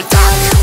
small talk